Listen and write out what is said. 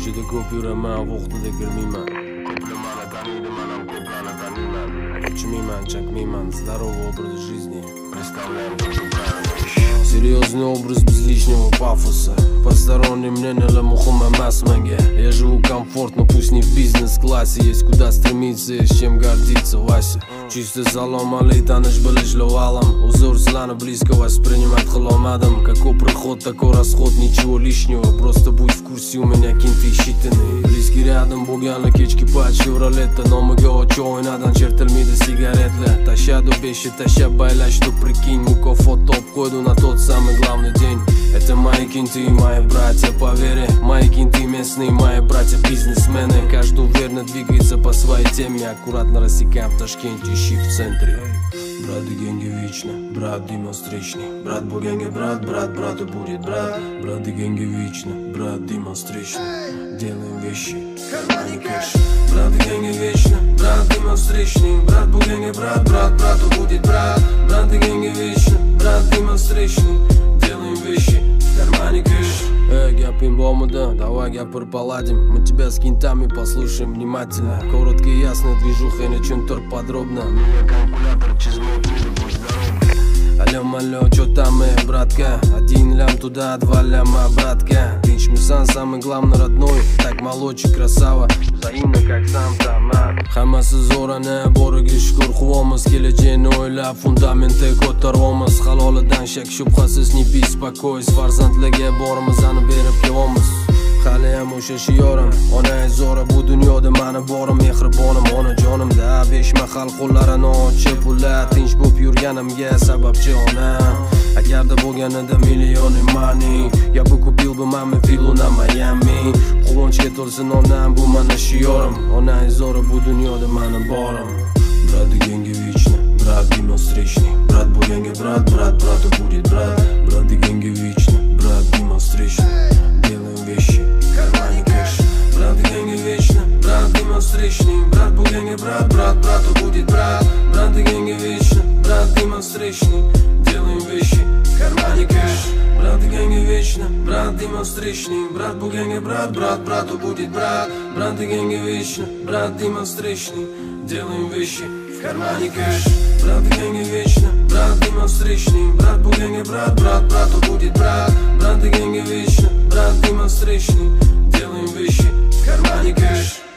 ko'chada ko'p yuraman vaqtida kirmayman Ko'plamani taniydi manam ko'plarni taniyman ichmayman chakmayman здоровый образ жизни. Серьезный образ без лишнего пафоса. Посторонним мнением emas menga Я живу комфортно, не в бизнес-классе. Есть куда стремиться, есть чем гордиться, Вася. Чисто salom ali tanish bilish lovalam Uzr sizlarni близко воспринимать qilolmadim Какой приход, такой расход, ничего лишнего. Просто будь в курсе, у меня кинты считанные. Близкий рядом bo'lgani kechki payt Chevrolet'da nomiga ochi oynadan chertilmaydi sigaretlar Tashadu beshi tashlab baylash tu прикинь Mukofot top qo'ydi на тот самый главный день Мои кинты, мои братья по вере Мои кинты местные, мои братья бизнесмены. Каждый уверенно двигается по своей теме Аккуратно рассекаем в Ташкенте, ищи в центре. Брат Генге вечно, брат демонстричный Брат Бугенге, брат, брат, брату будет брат. Брат Генге вечно, брат демонстричный Делаем вещи, кармане кэш. Брат Генге вечно, брат демонстричный Брат Бугенге, брат, брат, брату будет брат Эй, гапим бомуда, давай гапыр поладим Мы тебя с кентами послушаем внимательно. Коротко и ясно, движуха и на чем торг подробно Меня калькулятор чизмет мир, будь здоров Алло, алло, чё там, э, братка? Один лям туда, два ляма обратка Tinchmisan, самый главный родной Так молодчик, красава Взаимно, как сам там, а Hammasi zo'r boriga shukur quvamiz Kelajakni o'ylab fundamenti ko'taryapmiz Halolidan shak shubhasiz не бей спокойс Farzandlarga borimizni berib kelyapmiz o'sha shiorim Onang zo'ra bu dunyoda mani borim Mehribonim onajonimda Besh mahal qo'llarini ochib ular Tinch bo'lib yurganimga sababchi onam Agarda bo'lganida million money Я бы купил бы маме виллу на Майами. Quvonchga to'lsin onam bu mana shiorim Onang zo'ra bu dunyoda mani borim Брат дегенге вечно, брат демонстричный Брат bo'lganga brat, brat, bratu будет брат. Брат дегенге вечно, встречный Делаем вещи. В кармане кэш Брат и гэнги вечно, брат Дима встречный. Брат Бугенги, брат, брат, брату будет брат. Брат и гэнги вечно, брат Дима встречный. Делаем вещи в кармане кэш. Брат и гэнги вечно, брат Дима встречный. Брат Бугенги, брат, брат, брату будет брат. Брат и гэнги вечно, брат Дима встречный. Делаем вещи в кармане кэш.